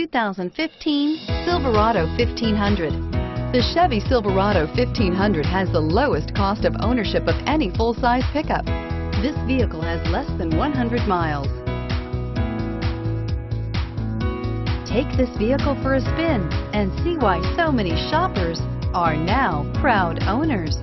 2015 Silverado 1500. The Chevy Silverado 1500 has the lowest cost of ownership of any full-size pickup. This vehicle has less than 100 miles. Take this vehicle for a spin and see why so many shoppers are now proud owners.